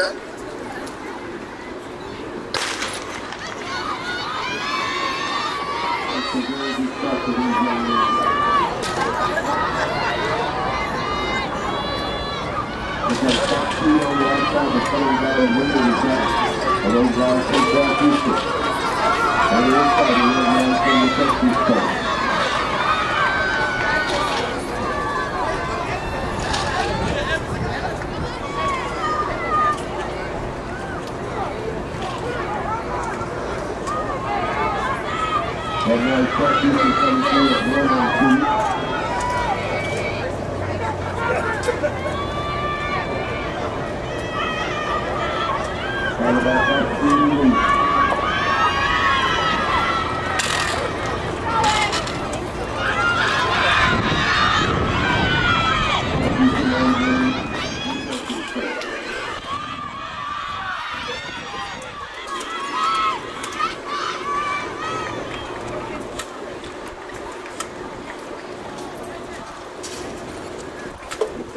that? Okay, 201 the the window is out. A low drive, take back, And now Track Houston coming through at one and two. All about